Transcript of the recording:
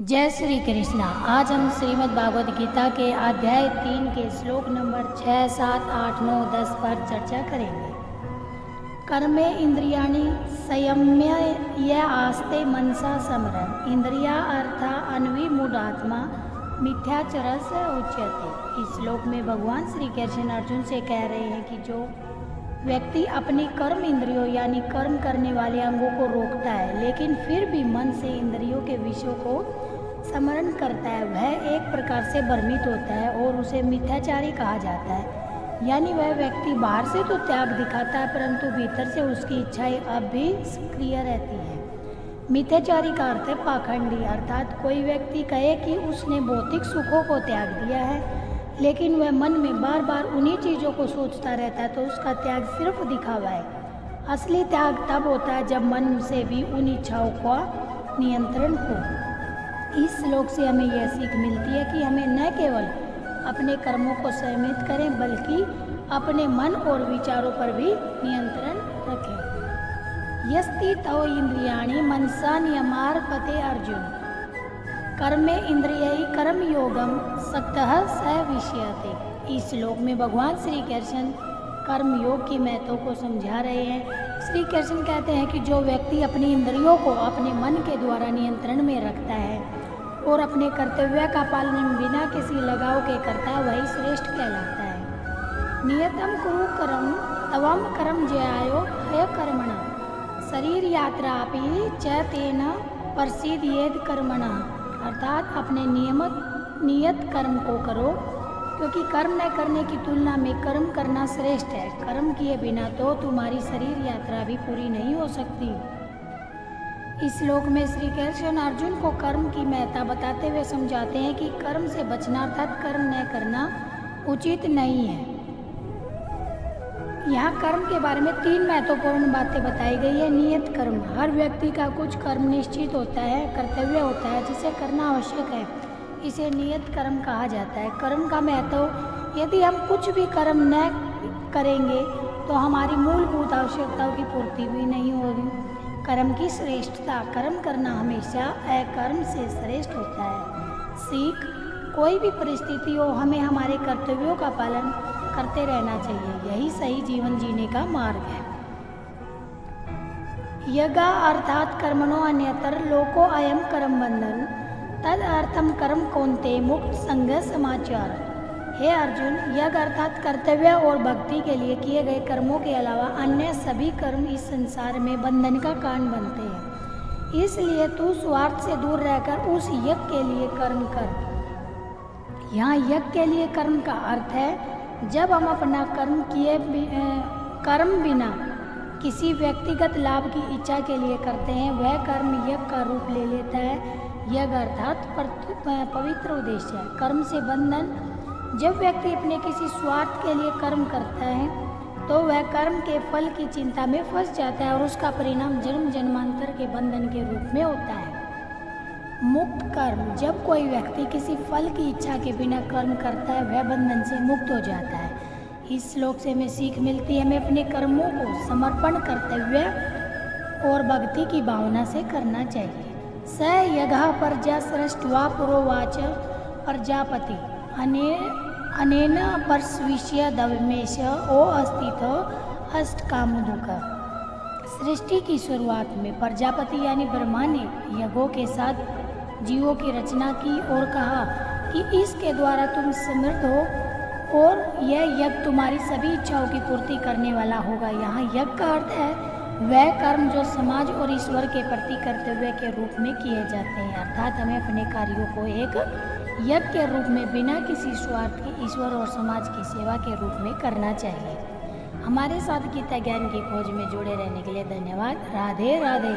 जय श्री कृष्णा। आज हम श्रीमद् भागवत गीता के अध्याय तीन के श्लोक नंबर छः सात, आठ, नौ, दस पर चर्चा करेंगे। कर्मे इंद्रियाणि संयम्य यह आस्ते मनसा समरण इंद्रिया अर्था अनविमूढ़ात्मा मिथ्याचरस उच्यते। इस श्लोक में भगवान श्री कृष्ण अर्जुन से कह रहे हैं कि जो व्यक्ति अपनी कर्म इंद्रियों यानी कर्म करने वाले अंगों को रोकता है, लेकिन फिर भी मन से इंद्रियों के विषयों को स्मरण करता है। वह एक प्रकार से भ्रमित होता है और उसे मिथ्याचारी कहा जाता है। यानी वह व्यक्ति बाहर से तो त्याग दिखाता है, परंतु भीतर से उसकी इच्छाएँ अब भी सक्रिय रहती है। मिथ्याचारी का अर्थ है पाखंडी, अर्थात कोई व्यक्ति कहे कि उसने भौतिक सुखों को त्याग दिया है लेकिन वह मन में बार बार उन्हीं चीज़ों को सोचता रहता है तो उसका त्याग सिर्फ़ दिखावा है। असली त्याग तब होता है जब मन से भी उन इच्छाओं का नियंत्रण हो। इस श्लोक से हमें यह सीख मिलती है कि हमें न केवल अपने कर्मों को संयमित करें, बल्कि अपने मन और विचारों पर भी नियंत्रण रखें। यस्ति तव इंद्रियाणी मनसा नियमार पते अर्जुन। कर्मे इंद्रिय कर्म योगम सक्त स विषयते। इस श्लोक में भगवान श्री कृष्ण कर्म योग की महत्व को समझा रहे हैं। श्री कृष्ण कहते हैं कि जो व्यक्ति अपनी इंद्रियों को अपने मन के द्वारा नियंत्रण में रखता है और अपने कर्तव्य का पालन बिना किसी लगाव के करता है, वही श्रेष्ठ कहलाता है। नियतम कुरु कर्म, तवम कर्म जयायो हय कर्मण। शरीर यात्रा भी च तेन प्रसिद्ध येद कर्मण। अर्थात अपने नियमित, नियत कर्म को करो, क्योंकि कर्म न करने की तुलना में कर्म करना श्रेष्ठ है। कर्म किए बिना तो तुम्हारी शरीर यात्रा भी पूरी नहीं हो सकती। इस श्लोक में श्री कृष्ण अर्जुन को कर्म की महत्ता बताते हुए समझाते हैं कि कर्म से बचना अर्थात कर्म न करना उचित नहीं है। यहाँ कर्म के बारे में तीन महत्वपूर्ण बातें बताई गई है। नियत कर्म। हर व्यक्ति का कुछ कर्म निश्चित होता है, कर्तव्य होता है, जिसे करना आवश्यक है। इसे नियत कर्म कहा जाता है। कर्म का महत्व, यदि हम कुछ भी कर्म न करेंगे तो हमारी मूलभूत आवश्यकताओं की पूर्ति भी नहीं होगी। कर्म की श्रेष्ठता। कर्म करना हमेशा अकर्म से श्रेष्ठ होता है। सीख, कोई भी परिस्थिति हो, हमें हमारे कर्तव्यों का पालन करते रहना चाहिए। यही सही जीवन जीने का मार्ग है। यगा अर्थात कर्मणो अन्यतर लोको अयम कर्म बंधन। तद अर्थम कर्म कौनते? मुक्त संग समाचार। हे अर्जुन यज्ञ अर्थात कर्तव्य और भक्ति के लिए किए गए कर्मों के अलावा अन्य सभी कर्म इस संसार में बंधन का कारण बनते हैं। इसलिए तू स्वार्थ से दूर रहकर उस यज्ञ के लिए कर्म कर। यहाँ यज्ञ के लिए कर्म का अर्थ है जब हम अपना कर्म किए कर्म बिना किसी व्यक्तिगत लाभ की इच्छा के लिए करते हैं, वह कर्म यज्ञ का रूप ले लेता है। यज्ञ अर्थात पवित्र उद्देश्य है। कर्म से बंधन, जब व्यक्ति अपने किसी स्वार्थ के लिए कर्म करता है तो वह कर्म के फल की चिंता में फंस जाता है और उसका परिणाम जन्म जन्मांतर के बंधन के रूप में होता है। मुक्त कर्म। जब कोई व्यक्ति किसी फल की इच्छा के बिना कर्म करता है, वह बंधन से मुक्त हो जाता है। इस श्लोक से हमें सीख मिलती है, हमें अपने कर्मों को समर्पण कर्तव्य और भक्ति की भावना से करना चाहिए। स यज्ञ प्रजा सृष्टवा पुरोवाच प्रजापति। अने, अनेन परस्विष्य दवमेश ओ अस्तित्व अष्ट कामुदुक सृष्टि की शुरुआत में प्रजापति यानी ब्रह्मा ने यज्ञों के साथ जीवों की रचना की और कहा कि इसके द्वारा तुम समृद्ध हो और यह यज्ञ तुम्हारी सभी इच्छाओं की पूर्ति करने वाला होगा। यहाँ यज्ञ का अर्थ है, वह कर्म जो समाज और ईश्वर के प्रति कर्तव्य के रूप में किए जाते हैं। अर्थात हमें अपने कार्यों को एक यज्ञ के रूप में बिना किसी स्वार्थ के ईश्वर और समाज की सेवा के रूप में करना चाहिए। हमारे साथ गीता ज्ञान की खोज में जुड़े रहने के लिए धन्यवाद। राधे राधे।